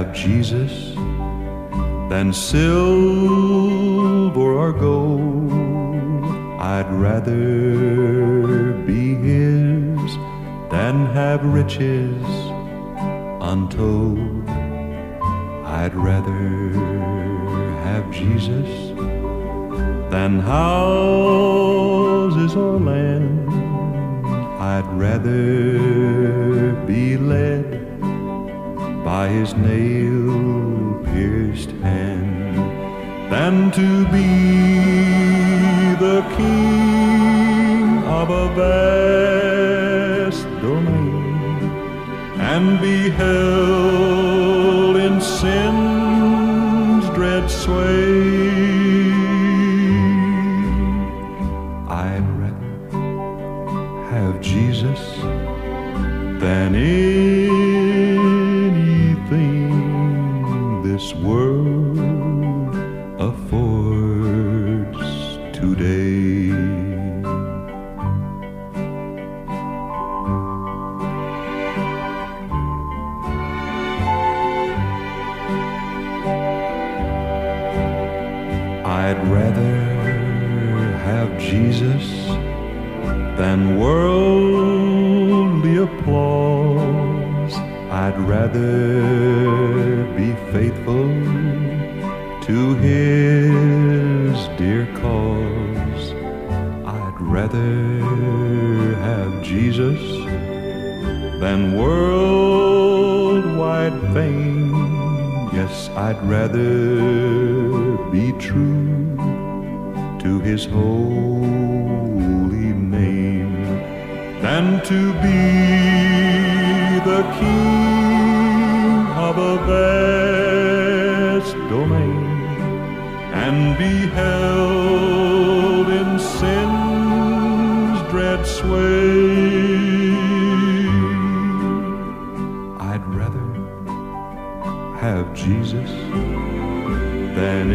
have Jesus than silver or gold. I'd rather be his than have riches untold. I'd rather have Jesus than houses or land. I'd rather by his nail pierced hand than to be the king of a vast domain and be held in sin's dread sway. I'd rather have Jesus than anything this world affords today. I'd rather have Jesus than worldly applause. I'd rather be faithful to his dear cause. I'd rather have Jesus than worldwide fame. Yes, I'd rather be true to his holy name than to be the king of a vast domain and be held in sin's dread sway. I'd rather have Jesus than